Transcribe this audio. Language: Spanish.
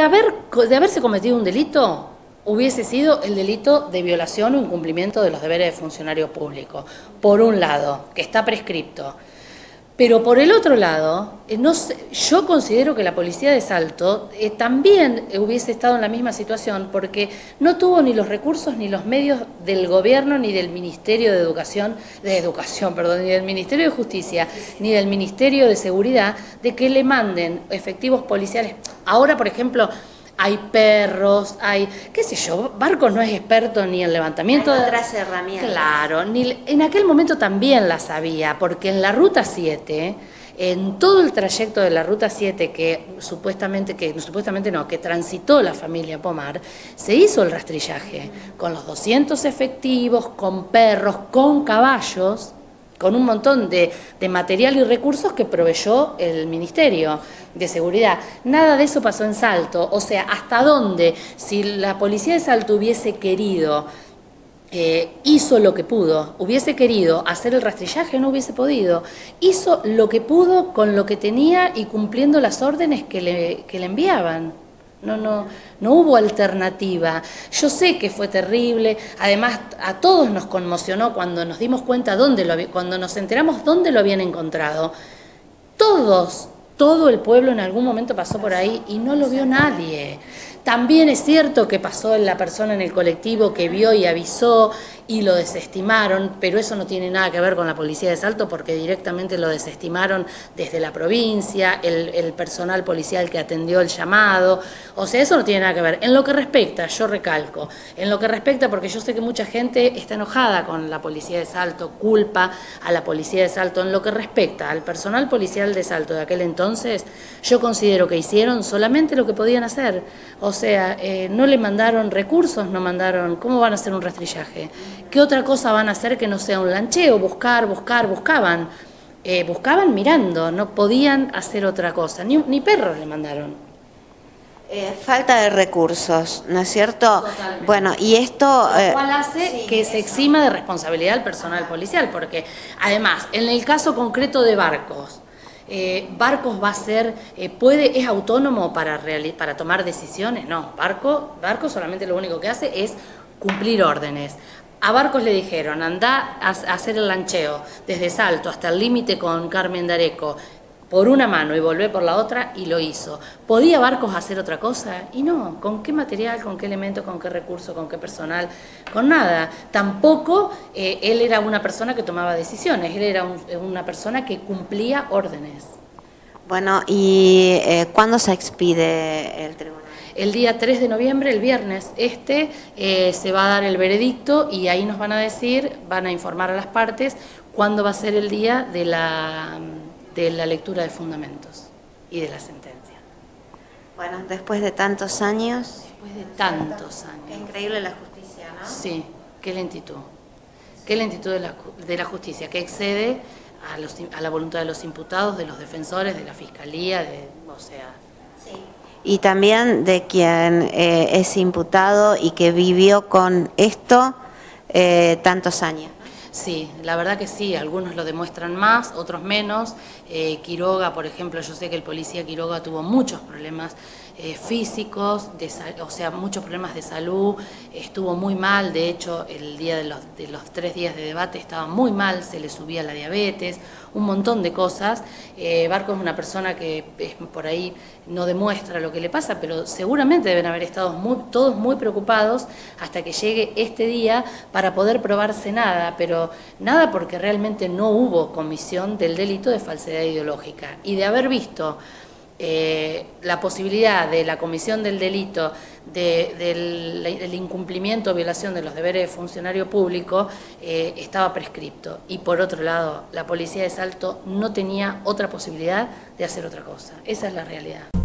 De, haber, de haberse cometido un delito, hubiese sido el delito de violación o incumplimiento de los deberes de funcionario público, por un lado, que está prescripto. Pero por el otro lado, eh, yo considero que la policía de Salto eh, también hubiese estado en la misma situación porque no tuvo ni los recursos ni los medios del gobierno ni del Ministerio de Educación, de Educación, perdón, ni del Ministerio de Justicia ni del Ministerio de Seguridad de que le manden efectivos policiales. Ahora, por ejemplo, hay perros, hay, qué sé yo, Barcos no es experto ni en levantamiento de otras herramientas. Claro, ni, en aquel momento también las sabía, porque en la ruta 7, en todo el trayecto de la ruta 7 que supuestamente que supuestamente no, que transitó la familia Pomar, se hizo el rastrillaje con los 200 efectivos, con perros, con caballos con un montón de, material y recursos que proveyó el Ministerio de Seguridad. Nada de eso pasó en Salto. O sea, ¿hasta dónde? Si la policía de Salto hubiese querido eh, hizo lo que pudo, hubiese querido hacer el rastrillaje, no hubiese podido, hizo lo que pudo con lo que tenía y cumpliendo las órdenes que le, que le enviaban. No, no, no hubo alternativa. Yo sé que fue terrible, además a todos nos conmocionó cuando nos dimos cuenta dónde lo cuando nos enteramos dónde lo habían encontrado. Todos, todo el pueblo en algún momento pasó por ahí y no lo vio nadie. También es cierto que pasó la persona en el colectivo que vio y avisó y lo desestimaron, pero eso no tiene nada que ver con la policía de Salto porque directamente lo desestimaron desde la provincia, el, personal policial que atendió el llamado, o sea, eso no tiene nada que ver. En lo que respecta, yo recalco, en lo que respecta, porque yo sé que mucha gente está enojada con la policía de Salto, culpa a la policía de Salto, en lo que respecta al personal policial de Salto de aquel entonces, yo considero que hicieron solamente lo que podían hacer, o sea, eh, no le mandaron recursos, no mandaron, ¿cómo van a hacer un rastrillaje? ¿Qué otra cosa van a hacer que no sea un lancheo? Buscar, buscar, buscaban. Eh, buscaban mirando, no podían hacer otra cosa. Ni, ni perros le mandaron. Eh, falta de recursos, ¿no es cierto? Bueno, y esto... Eh, cual hace que se exima de responsabilidad el personal policial, porque además, en el caso concreto de barcos, Barcos va a ser, puede, es autónomo para, para tomar decisiones, no, Barco, Barco solamente lo único que hace es cumplir órdenes. A Barcos le dijeron, anda a hacer el lancheo desde Salto hasta el límite con Carmen Dareco por una mano y volver por la otra y lo hizo. ¿Podía Barcos hacer otra cosa? Y no, ¿con qué material, con qué elemento, con qué recurso, con qué personal? Con nada. Tampoco eh, él era una persona que tomaba decisiones, él era una persona que cumplía órdenes. Bueno, ¿y eh, cuándo se expide el tribunal? El día 3 de noviembre, el viernes este, eh, se va a dar el veredicto y ahí nos van a decir, van a informar a las partes cuándo va a ser el día de la, de la lectura de fundamentos y de la sentencia. Bueno, después de tantos años... Después de tantos años. Qué increíble la justicia, ¿no? Sí, qué lentitud. Qué lentitud de la, de la justicia, que excede a, los, a la voluntad de los imputados, de los defensores, de la fiscalía, de, o sea y también de quien eh, es imputado y que vivió con esto eh, tantos años. Sí, la verdad que sí, algunos lo demuestran más, otros menos. Eh, Quiroga, por ejemplo, yo sé que el policía Quiroga tuvo muchos problemas eh, físicos, o sea, muchos problemas de salud, estuvo muy mal, de hecho, el día de los, tres días de debate estaba muy mal, se le subía la diabetes, un montón de cosas. Eh, Barco es una persona que por ahí no demuestra lo que le pasa, pero seguramente deben haber estado muy, todos muy preocupados hasta que llegue este día para poder probarse nada, pero nada porque realmente no hubo comisión del delito de falsedad ideológica. Y de haber visto eh, la posibilidad de la comisión del delito del, incumplimiento o violación de los deberes de funcionario público eh, estaba prescripto. Y por otro lado, la policía de Salto no tenía otra posibilidad de hacer otra cosa. Esa es la realidad.